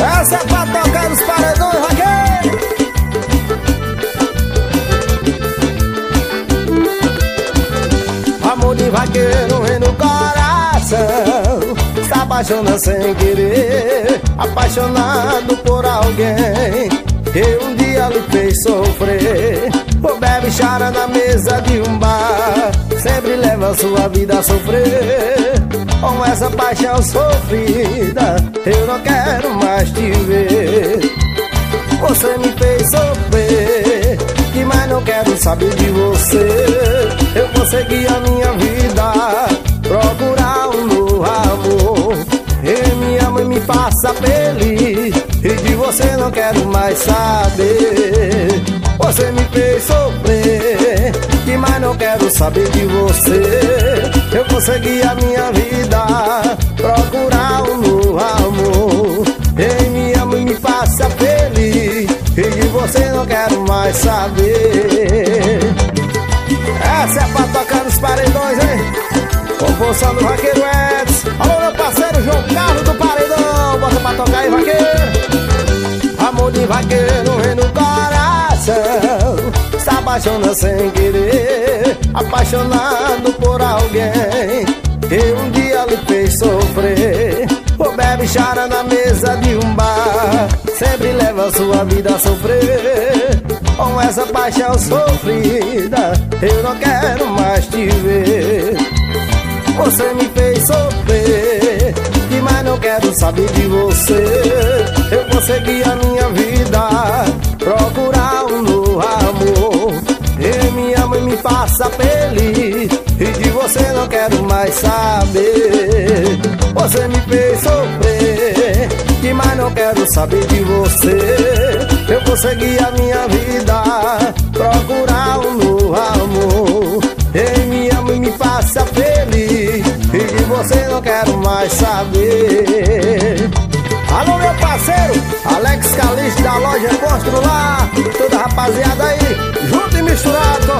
Essa é pra tocar os paredões, vaqueiro Amor de vaqueiro vem no coração Se apaixona sem querer Apaixonado por alguém Que um dia lhe fez sofrer. Ou bebe chara na mesa de um bar Sempre leva sua vida a sofrer Com essa paixão sofrida Eu não quero mais te ver. Você me fez sofrer Que mais não quero saber de você. Eu consegui a minha vida Procurar um novo amor. E me ama e me faça feliz E de você não quero mais saber. Você me fez sofrer Que mais não quero saber de você Eu consegui a minha vida Procurar um novo amor. E me ama me faça feliz E de você não quero mais saber. Essa é pra tocar nos paredões, hein? Composição do Vaqueiro Edson. Alô, meu parceiro João Carlos do Paredão. Bota pra tocar aí, vaqueiro. Amor de vaqueiro apaixona sem querer Apaixonado por alguém Que um dia lhe fez sofrer. Ou bebe chara na mesa de um bar Sempre leva sua vida a sofrer. Com essa paixão sofrida Eu não quero mais te ver. Você me fez sofrer mais não quero saber de você. Eu consegui a minha vida Procurar e faça feliz E de você não quero mais saber. Você me fez sofrer E mais não quero saber de você. Eu consegui a minha vida Procurar um novo amor. E me ama e me faça feliz E de você não quero mais saber. Alô meu parceiro, Alex Calixto da loja Constrular Toda rapaziada aí, junto e misturado com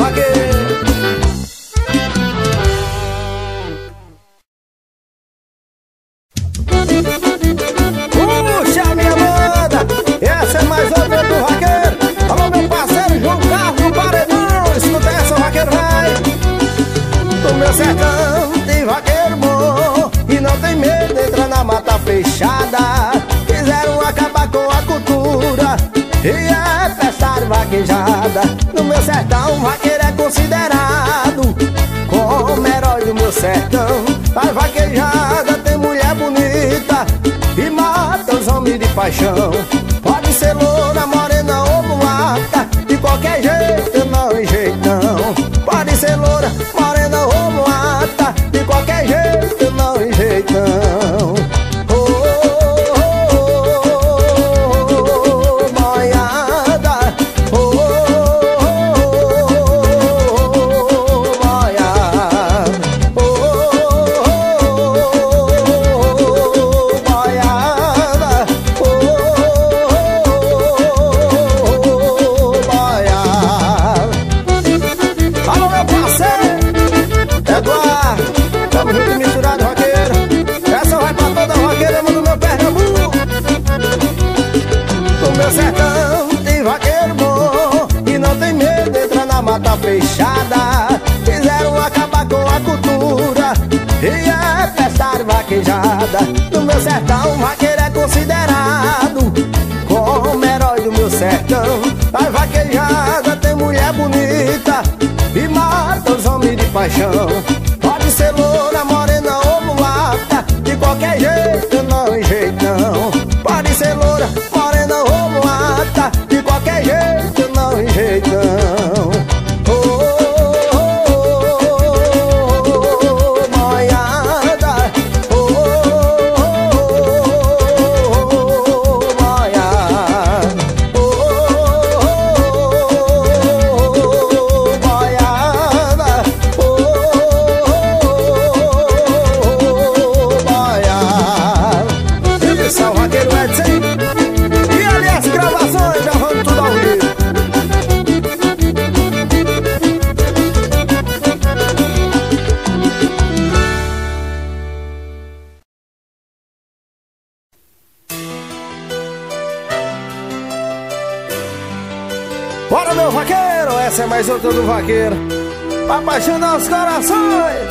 E é festar vaquejada No meu sertão vaqueiro é considerado Como herói do meu sertão. As vaquejada tem mulher bonita E mata os homens de paixão. Pode ser loura, vaquejada No meu sertão vaqueiro é considerado Como herói do meu sertão. A vaquejada tem mulher bonita E mata os homens de paixão mais outra do vaqueiro. Apaixonar os corações.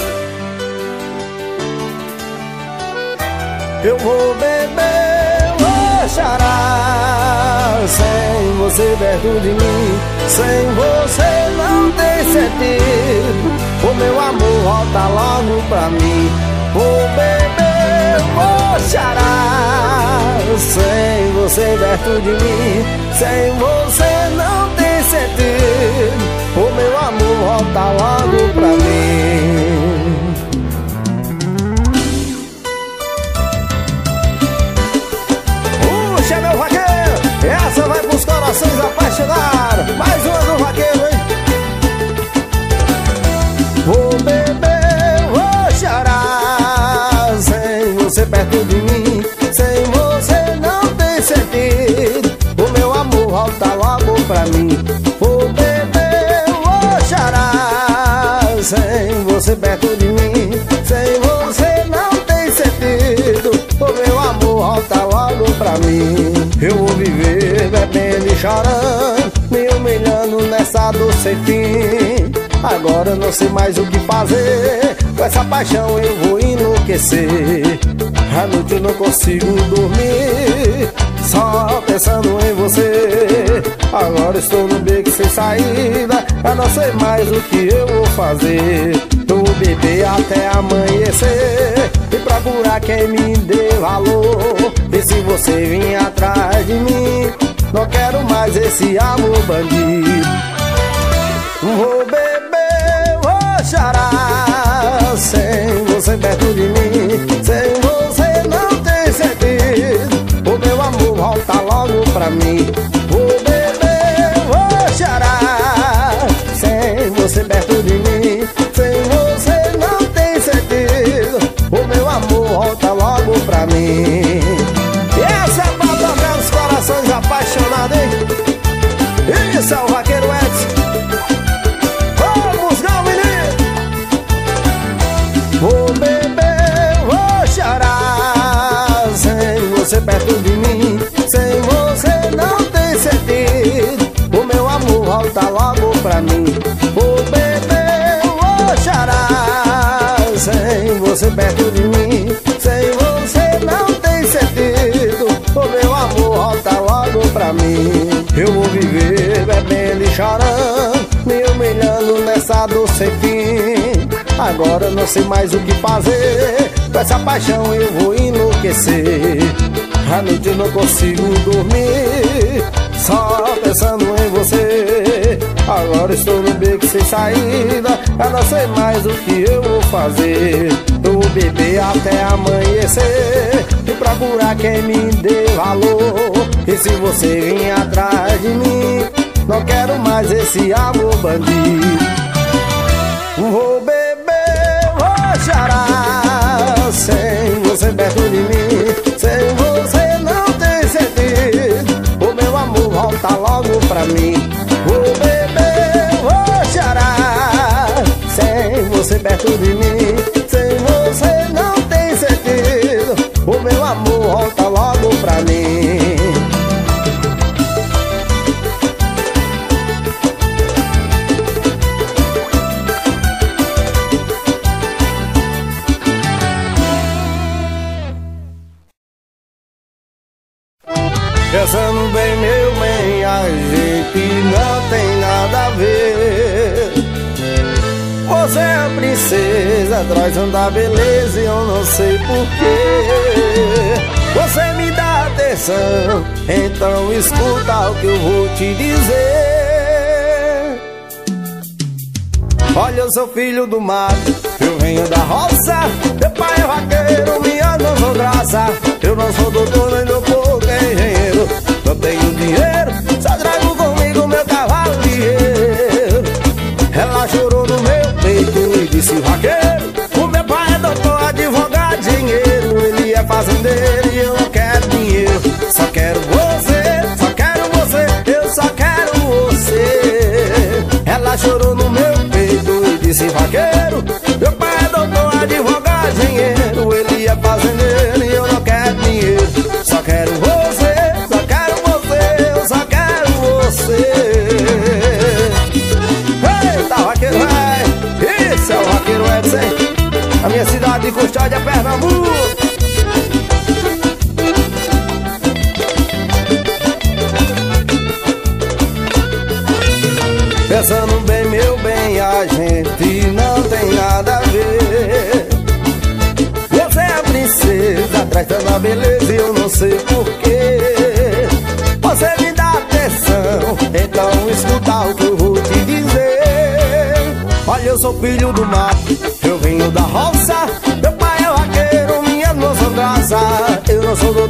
Eu vou beber, vou chorar Sem você perto de mim Sem você não tem sentido. O meu amor volta logo pra mim. Vou beber, vou chorar Sem você perto de mim Sem você não tem sentido O meu amor volta logo pra mim. Puxa meu vaqueiro, essa vai pros corações apaixonados Mais uma do vaqueiro, chorando Me humilhando nessa doce fim. Agora não sei mais o que fazer Com essa paixão eu vou enlouquecer. À noite eu não consigo dormir Só pensando em você. Agora estou no beco sem saída Eu não sei mais o que eu vou fazer. Vou beber até amanhecer E procurar quem me dê valor. E se você vir atrás de mim Não quero mais esse amor bandido. Vou beber, vou chorar Sem você perto de mim Sem você não tem sentido. O meu amor volta logo pra mim. Vou beber, vou chorar Sem você perto de mim Sem você não tem sentido. O meu amor volta logo pra mim o vaqueiro Edson Vamos, não, menino! Vou beber, vou chorar Sem você perto de mim Sem você não tem sentido. O meu amor volta logo pra mim. Vou beber, vou chorar Sem você perto de mim Sem você não tem sentido. O meu amor volta logo pra mim chorando Me humilhando nessa doce fim. Agora não sei mais o que fazer Com essa paixão eu vou enlouquecer. À noite não consigo dormir Só pensando em você. Agora estou no beco sem saída Eu não sei mais o que eu vou fazer. Vou beber até amanhecer E procurar quem me dê valor. E se você vir atrás de mim Não quero mais esse amor bandido filho do mato, tanta beleza e eu não sei porquê Você me dá atenção, então escuta o que eu vou te dizer. Olha, eu sou filho do mato, eu venho da roça. Meu pai é vaqueiro, minha não são graça Eu não sou doutor,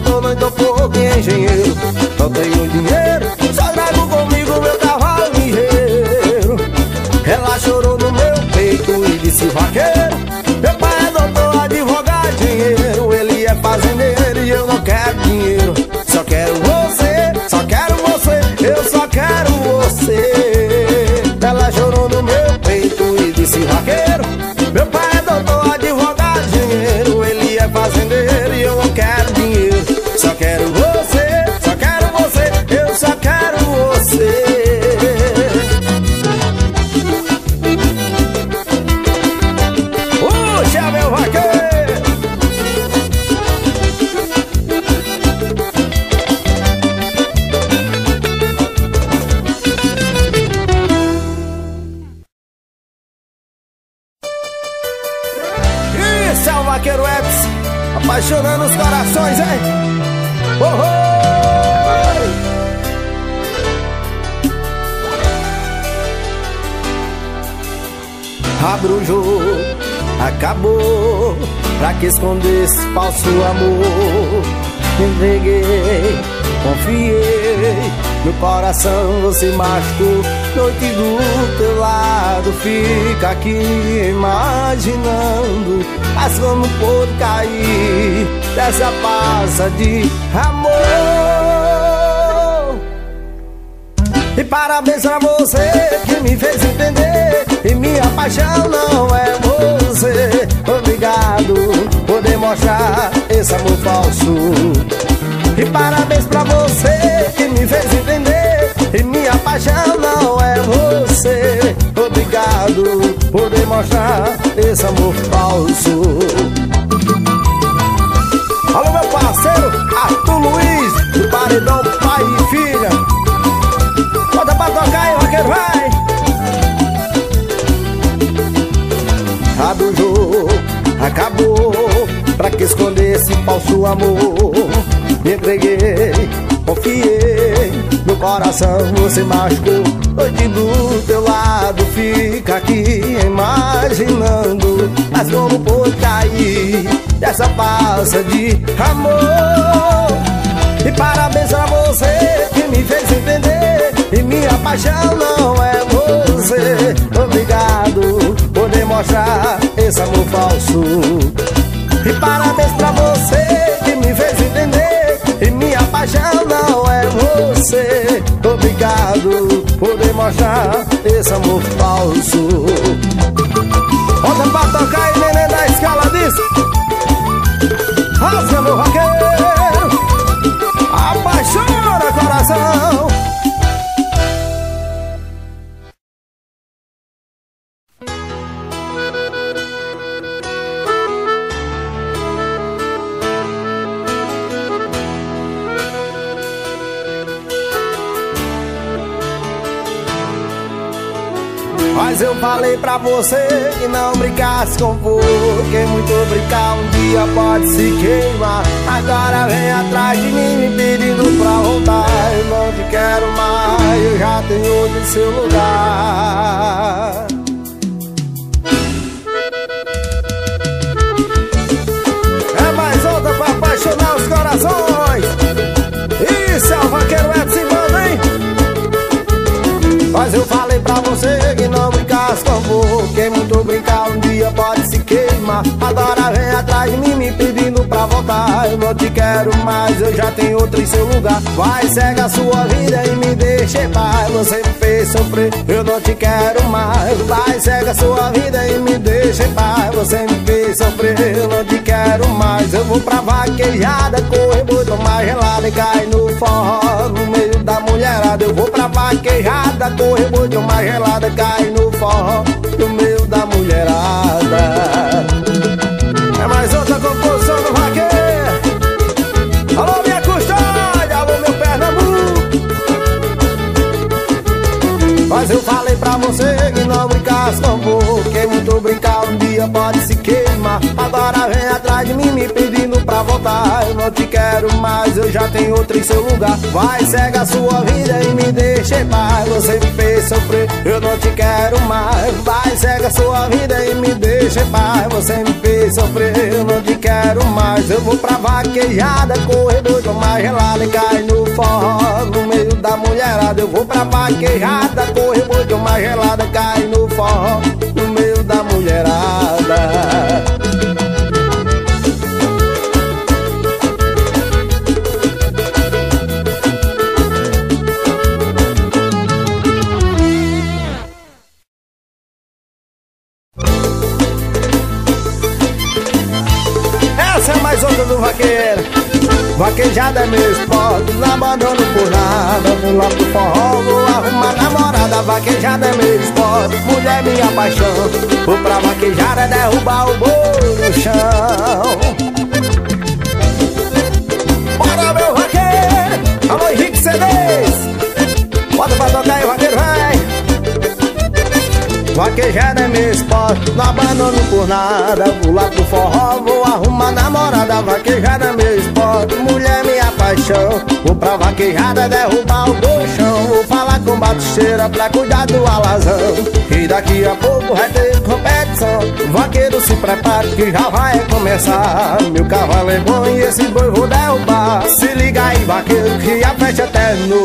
Pra que esconder esse falso amor? Entreguei, confiei No coração você machucou. Noite do teu lado Fica aqui imaginando Mas como pôde cair Dessa passa de amor. E parabéns pra você que me fez entender E minha paixão não é você. Obrigado por demonstrar esse amor falso. E parabéns pra você que me fez entender E minha paixão não é você. Obrigado por demonstrar esse amor falso. Alô meu parceiro Arthur Luiz Do Paredão Pai e Filha. Bota pra tocar aí, vaqueiro, vai! Acabou Pra que esconder esse falso amor? Me entreguei, confiei No coração. Você machucou Noite do teu lado fica aqui imaginando Mas como pôde cair Dessa falsa de amor. E parabéns a você que me fez entender e minha paixão não é você. Obrigado por demonstrar esse amor falso. E parabéns pra você que me fez entender E minha paixão não é você. Obrigado por demonstrar esse amor falso. Bota pra tocar aí, neném da escala disso. Rasga meu vaqueiro Apaixona coração falei pra você que não brincasse com fogo Quem muito brincar um dia pode se queimar. Agora vem atrás de mim me pedindo pra voltar. Eu não te quero mais, eu já tenho outro em seu lugar. É mais outra pra apaixonar os corações. Isso é o vaqueiro Edson hein? Mas eu falei pra você que não Muito brincar um dia pode se queimar. Agora vem atrás de mim me pra voltar. Eu não te quero mais, eu já tenho outro em seu lugar. Vai, segue a sua vida e me deixa em paz. Você me fez sofrer, eu não te quero mais. Vai, segue a sua vida e me deixa em paz. Você me fez sofrer, eu não te quero mais. Eu vou pra vaquejada, correr muito mais gelada E cair no forró, no meio da mulherada Eu vou pra vaquejada, correr muito mais gelada Cair no forró, no meio da mulherada pode se queimar. Agora vem atrás de mim me pedindo pra voltar. Eu não te quero mais, eu já tenho outro em seu lugar. Vai, segue a sua vida e me deixe em paz. Você me fez sofrer, eu não te quero mais. Vai, segue a sua vida e me deixe em paz. Você me fez sofrer, eu não te quero mais. Eu vou pra vaquejada, corredor de uma gelada E cai no forró, no meio da mulherada Eu vou pra vaquejada, corredor de uma gelada Cai no forró, da mulherada Vaquejada é meu esporte, não abandono por nada. Vou lá pro forró, vou arrumar namorada. Vaquejada é meu esporte, mulher minha paixão. Vou pra vaquejada derrubar o bolo no chão. Bora meu vaqueiro, alô Henrique CDs Bota pra tocar aí vaqueiro, vai. Vaquejada é meu esporte, não abandono por nada. Vou lá pro forró, vou arrumar namorada. Vaquejada é meu paixão Vou pra vaquejada derrubar o colchão. Vou falar com batucheira pra cuidar do alazão. E daqui a pouco vai ter competição Vaqueiro se prepare que já vai começar. Meu cavalo é bom e esse boi vou derrubar Se liga aí vaqueiro que a festa é eterno.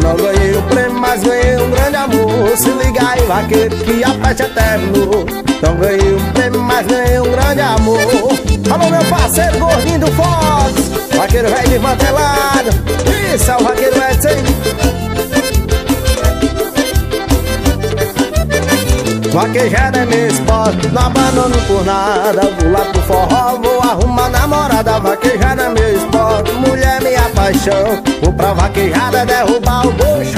Não ganhei o prêmio, mas ganhei um grande amor. Se liga aí vaqueiro que a festa é eterno. Não ganhei um prêmio, mas ganhei um grande amor. Alô meu parceiro gordinho do Fox Vaqueiro velho desmantelado. Isso é o vaqueiro Edson Vaquejada é meu esporte, não abandono por nada. Vou lá pro forró, vou arrumar namorada. Vaquejada é meu esporte, mulher minha paixão. Vou pra vaquejada derrubar o falar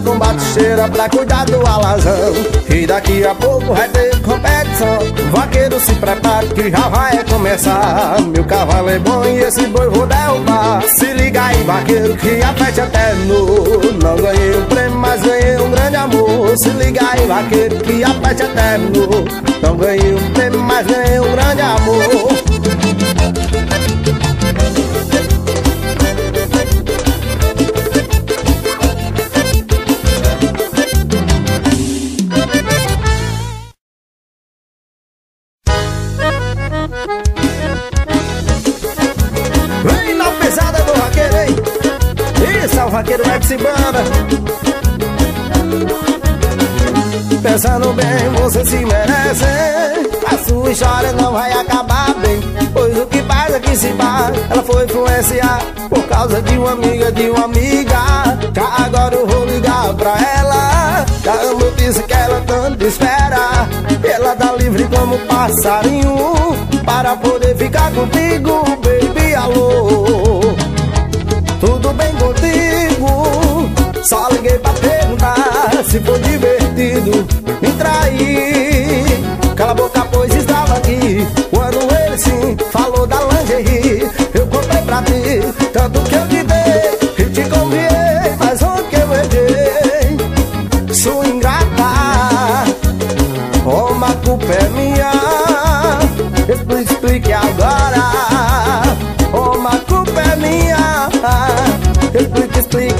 com batucheira pra cuidar do alazão. E daqui a pouco vai ter competição. Vaqueiro se prepare que já vai começar. Meu cavalo é bom e esse boi vou derrubar. Se liga aí vaqueiro que a festa é eterno Não ganhei um prêmio mas ganhei um grande amor. Se liga aí vaqueiro que a festa é eterno Não ganhei um prêmio mas ganhei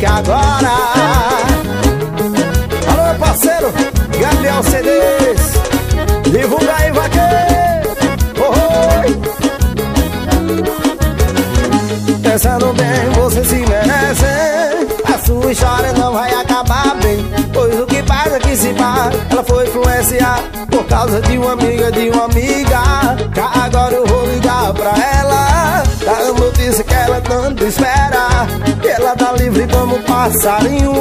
Explique agora. Alô, parceiro Gabriel CDs Divulga aí, vaqueiro oh, oh. Pensando bem, você se merece. A sua história não vai acabar bem. Pois o que faz aqui se paga Ela foi influenciar Por causa de uma amiga de uma amiga. Agora eu vou ligar pra ela tanto espera. Ela tá livre como passarinho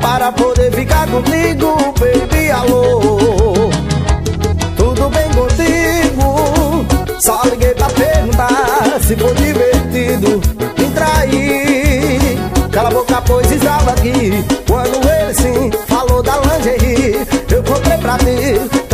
Para poder ficar comigo, baby, alô. Tudo bem contigo? Só liguei pra perguntar se foi divertido me trair. Cala a boca, pois estava aqui Quando ele sim falou da lingerie. Eu comprei pra ti,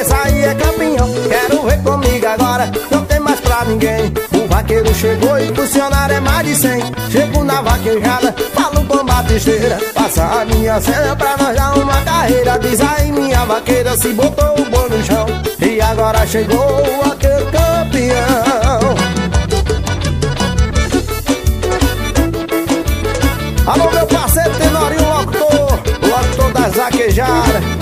vaqueiro, esse aí é campeão. Quero ver comigo agora, não tem mais pra ninguém. O vaqueiro chegou e funcionário é mais de cem. Chego na vaquejada, falo com batisteira. Passa a minha cena pra nós dar uma carreira. Diz aí minha vaqueira, se botou o boi no chão. E agora chegou aquele campeão. Alô meu parceiro Tenorinho Locutor. Locutor das vaquejadas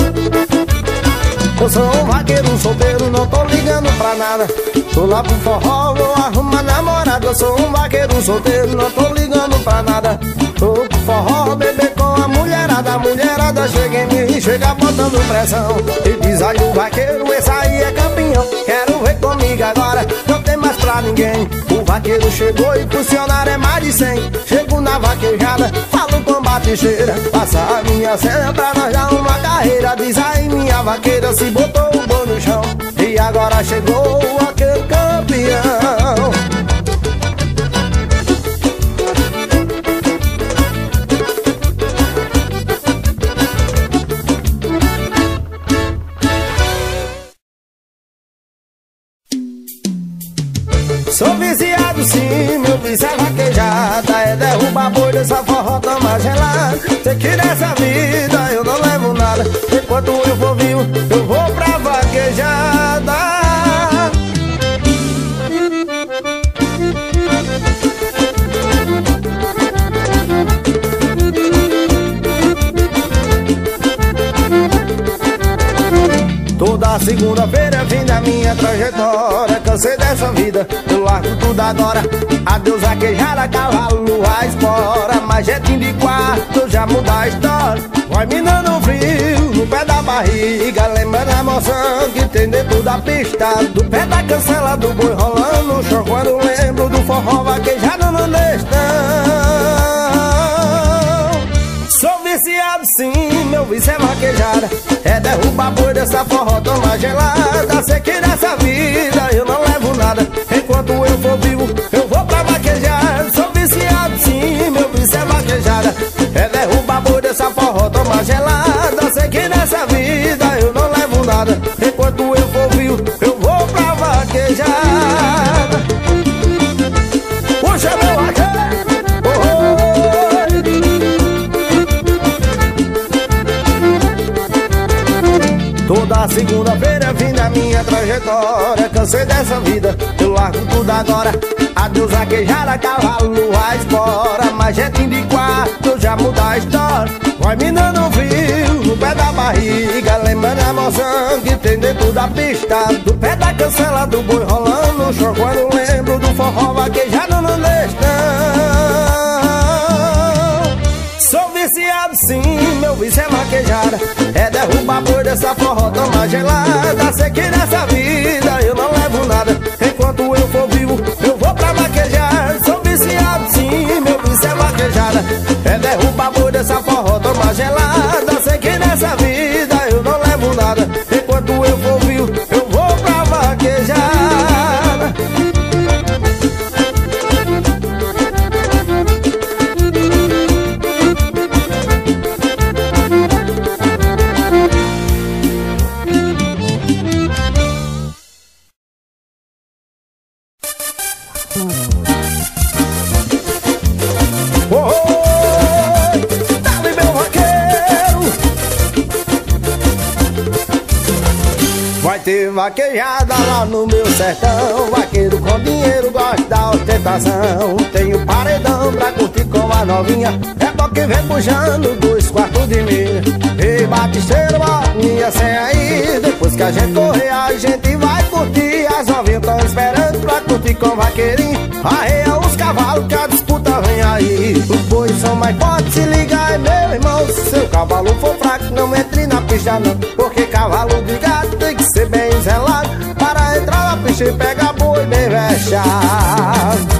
Eu sou um vaqueiro solteiro, não tô ligando pra nada. Tô lá pro forró, vou arrumar namorada. Eu sou um vaqueiro solteiro, não tô ligando pra nada. Tô pro forró, beber com a mulherada chega em mim, chega botando pressão. E diz, olha o vaqueiro, esse aí é campeão. Quero ver comigo agora, não tem mais pra ninguém. O vaqueiro chegou e funcionário é mais de cem. Chego na vaquejada, falo com baticheira. Passa a minha cena pra nós dar uma carreira. Diz aí minha vaqueira, se botou o bom no chão. E agora chegou aquele campeão Sou viciado sim, meu vício é vaquejada. É derrubar boi dessa forró toma gelada. Sei que nessa vida eu não levo nada. Enquanto eu for Toda segunda-feira vim da minha trajetória. Cansei dessa vida, eu largo tudo agora. Adeus vaquejada, cavalo, a espora. Mas jetinho de quarto, já muda a história. Vai me dando frio no pé da barriga Lembrando a emoção que tem dentro da pista Do pé da cancela do boi rolando no chão. Quando lembro do forró vaquejado no nestão Viciado sim, meu vício é vaquejada É derrubar boi dessa forró, toma gelada. Sei que nessa vida eu não levo nada minha trajetória. Cansei dessa vida, eu largo tudo agora. Adeus vaquejada, cavalo, a espora Mas jetinho de quarto, já muda a história. Vai me dando frio no pé da barriga Lembrando a emoção que tem dentro da pista. Do pé da cancela do boi rolando no chão. Quando lembro do forró vaquejado no nestão Sou viciado sim, meu vício é vaquejada Derrubar boi dessa forró, toma gelada. Sei que nessa vida vaquejada lá no meu sertão. Vaqueiro com dinheiro gosta da ostentação. Tenho paredão pra curtir com a novinha. É bom que vem puxando dois quartos de mim. Ei, batisteiro, minha senha aí. Depois que a gente correr, a gente vai curtir. As novinhas tão esperando pra curtir com o vaqueirinho Arreia os cavalos que a disputa vem aí. Os bois são mais fortes, se liga aí, meu irmão. Se seu cavalo for fraco, não entre na pista não. Porque cavalo de bem zelado Para entrar na pista e pegar boi bem vexado.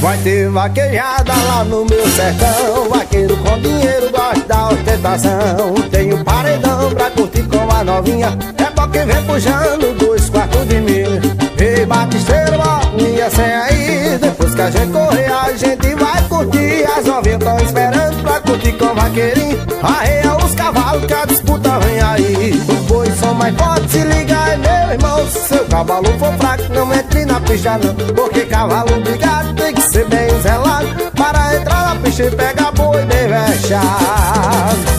Vai ter vaquejada lá no meu sertão Vaqueiro com dinheiro gosta da ostentação. Tenho paredão pra curtir com a novinha É bom que vem puxando dois quartos de mil. Ei, batisteiro, minha senha aí. Depois que a gente correr, a gente vai curtir. As novinhas tão esperando pra curtir com vaqueirinho Arreia os cavalos que a disputa vem aí. Os bois são mais fortes, se liga aí, meu irmão. Se seu cavalo for fraco, não entre na pista não. Porque cavalo brigado tem que ser bem zelado. Para entrar na pista e pegar boi bem vexado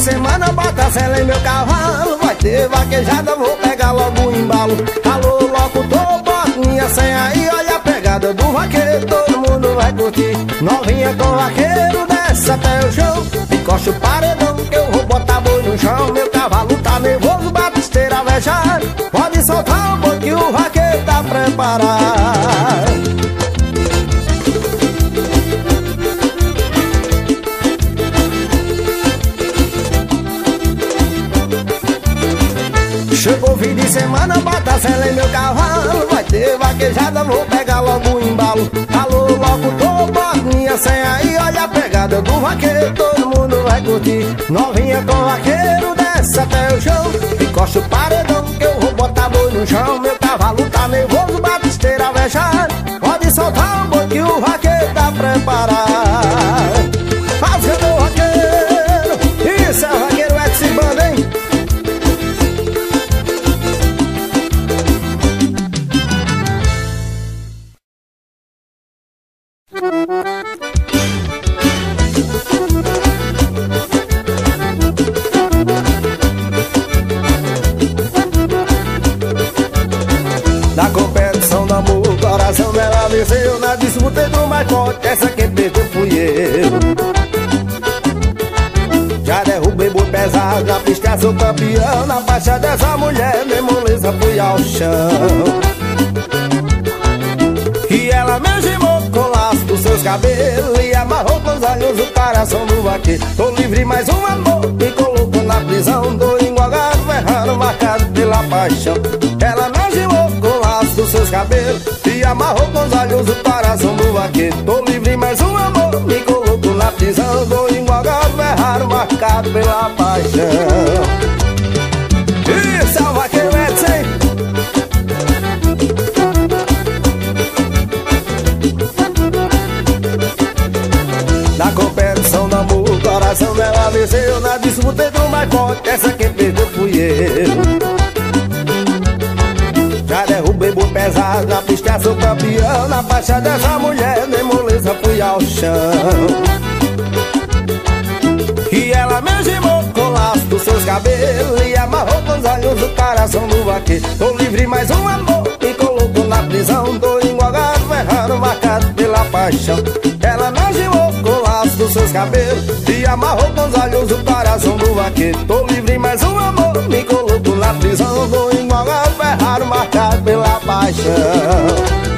semana, bota cela em meu cavalo. Vai ter vaquejada, vou pegar logo o embalo. Alô, locutor, bota minha senha aí. Olha a pegada do vaqueiro, todo mundo vai curtir. Novinha com vaqueiro, desce até o chão. Encosta o paredão que eu vou botar boi no chão. Meu cavalo tá nervoso, batisteira vejado Pode soltar um boi que o vaqueiro tá preparado semana, bota cela em meu cavalo Vai ter vaquejada, vou pegar logo o embalo. Alô, tô, bota minha senha aí Olha a pegada do vaqueiro, todo mundo vai curtir. Novinha com vaqueiro, desce até o chão Encosta o paredão que eu vou botar boi no chão. Meu cavalo tá nervoso, batisteira vexada Pode soltar o boi que o vaqueiro tá preparado essa quem perdeu fui eu Já derrubei boi pesado, na pista sou campeão. Na faixa dessa mulher, minha moleza fui ao chão. E ela me gemou com laço dos seus cabelos E amarrou com os olhos o coração do vaqueiro Tô livre, mais um amor me colocou na prisão. Do enguagado, ferrado, marcado pela paixão. Ela me gemou com laço dos seus cabelos amarrou com os olhos o coração do vaqueiro. Tô livre, mais um amor me colocou na prisão. Do enguagado, ferrado, marcado pela paixão. Isso é o vaqueiro Edson Na competição do amor, o coração dela venceu. Na disputa do mais forte, essa pesado, na pista sou campeão Na faixa dessa mulher, nem moleza fui ao chão. E ela me gemou com o laço dos seus cabelos E amarrou com os olhos o coração do vaqueiro. Tô livre, mais um amor me colocou na prisão. Tô enguagado, ferrado, marcado pela paixão. Ela me gemou com o laço dos seus cabelos E amarrou com os olhos o coração do vaqueiro. Tô livre, mais um amor me colocou na prisão. Tô enguagado, ferrado, marcado pela paixão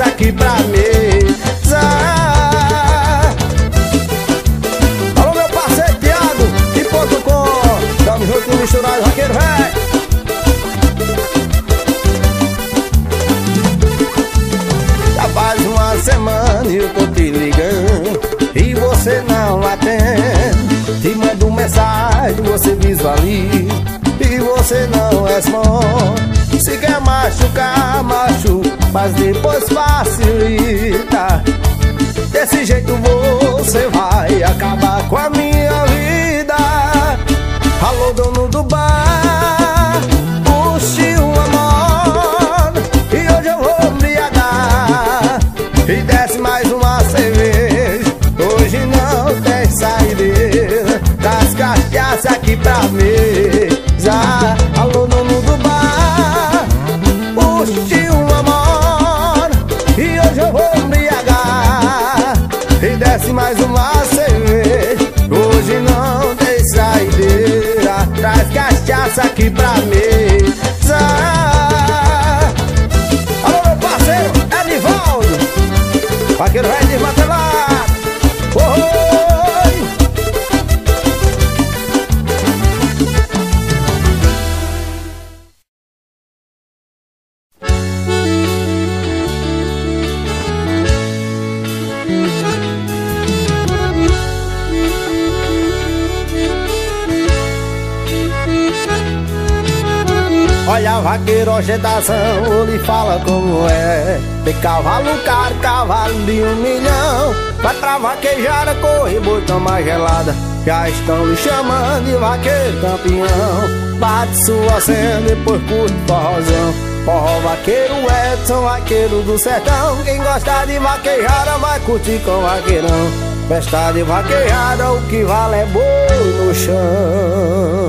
cachaça aqui pra mesa. Alô meu parceiro Thiago e ponto com Tamo junto misturado, raqueiro velho Já faz uma semana e eu tô te ligando E você não atende. Te mando mensagem, você visualiza E você não responde machucar, machuca Mas depois facilita. Desse jeito você vai acabar com a minha vida. Alô dono do bar vibrar. Ostentação, lhe fala como é. Tem cavalo caro, cavalo de um milhão. Vai pra vaquejada, corre, botão mais gelada. Já estão lhe chamando de vaqueiro campeão. Bate sua cena, depois curte forrozão. Forró vaqueiro Edson, vaqueiro do sertão. Quem gosta de vaquejada vai curtir com vaqueirão. Festa de vaquejada, o que vale é boi no chão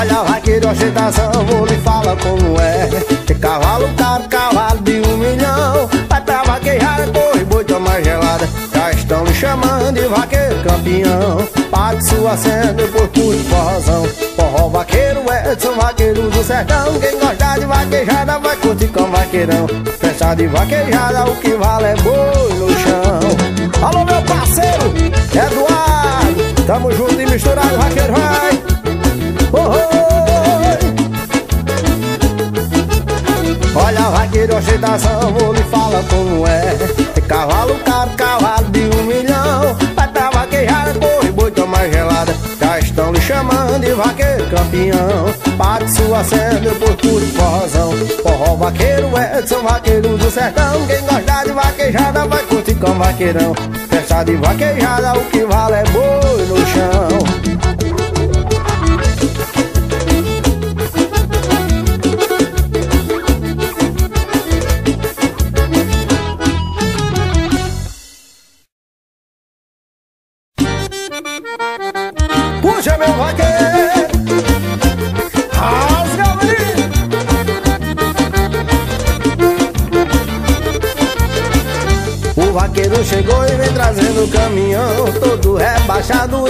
Olha, vaqueiro, ostentação, vou lhe falar como é. Tem cavalo caro, cavalo de um milhão. Vai pra vaquejada, corre, boi, toma gelada. Já estão lhe chamando de vaqueiro campeão. Pague sua cena, depois curte forrozão. Forró vaqueiro, Edson, vaqueiro do sertão. Quem gosta de vaquejada vai curtir com vaqueirão. Festa de vaquejada, o que vale é boi no chão. Alô, meu parceiro, Eduardo. Tamo junto e misturado, vaqueiro, vai Olha vaqueiro, ostentação, vou lhe falar como é. Tem cavalo caro, cavalo de um milhão. Vai pra vaquejada, corre, boi, toma gelada. Já estão lhe chamando de vaqueiro campeão. Pague sua cena, depois curte forrozão Forró vaqueiro, Edson, vaqueiro do sertão. Quem gosta de vaquejada vai curtir com vaqueirão. Festa de vaquejada, o que vale é boi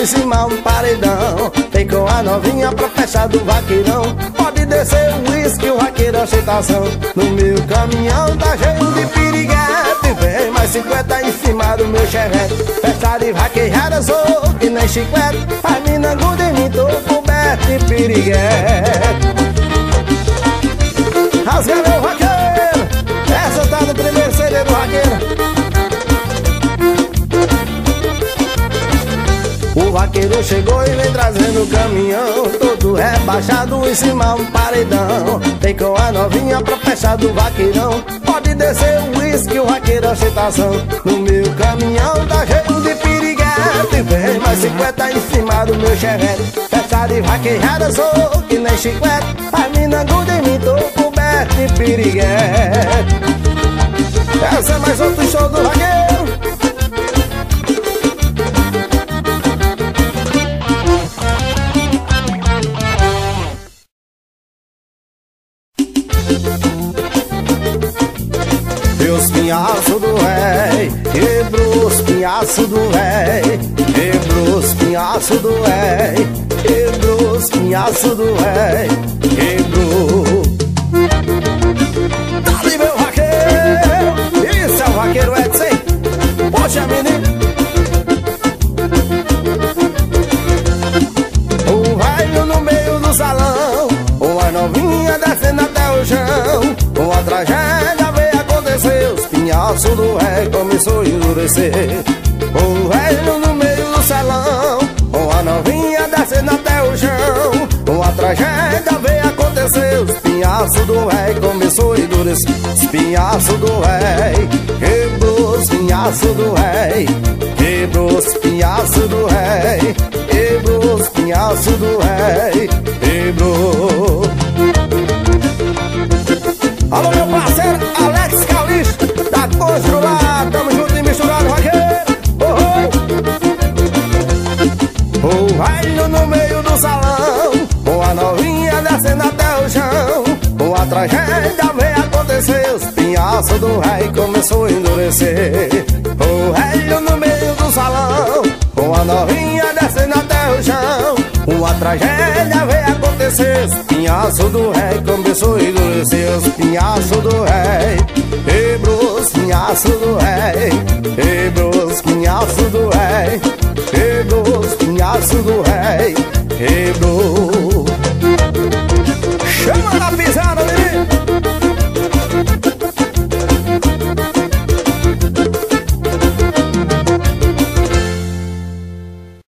em cima um paredão. Tem com a novinha pra fechar do vaqueirão. Pode descer o uísque, o vaqueiro é ostentação No meu caminhão tá cheio de piriguete. Vem mais 50 em cima do meu chevette Festa de vaquejada sou que nem chiclete As mina gruda em mim, tô com de piriguete. Rasga meu vaqueiro. Essa tá no primeiro CD do vaqueiro O vaqueiro chegou e vem trazendo o caminhão Todo rebaixado em cima um paredão. Tem com a novinha pra fechar do vaqueirão. Pode descer o uísque, o vaqueiro é ostentação No meu caminhão tá cheio de piriguete Vem mais 50 em cima do meu chevette Festa de vaquejada sou que nem chiclete As mina gruda em mim, tô coberto de piriguete. Essa é mais outro show do vaqueiro pinhaços do rei, quebrou os pinhaços do rei, quebrou os pinhaços do rei, quebrou. Dali meu vaqueiro, isso é o vaqueiro Edson, poxa menino. Do ré começou a endurecer O velho no meio do salão Uma novinha descendo até o chão. Uma tragédia veio acontecer Os pinhaços do ré começou a endurecer Os pinhaços do ré Quebrou os pinhaços do ré Quebrou os pinhaços do ré Quebrou os pinhaços do ré Quebrou. Alô meu parceiro Monstro lá, tamo junto e misturado, vaqueiro oh, oh. O velho no meio do salão Uma novinha descendo até o chão. Uma tragédia veio acontecer Os pinhaços do rei começou a endurecer. O velho no meio do salão Uma novinha descendo até o chão. Uma tragédia veio acontecer Os pinhaços do rei começou a endurecer. Os pinhaços do rei cunhaço do rei, e dos cunhaço do rei, e dos cunhaço do rei, e do. Chama na vida!